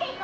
Hey,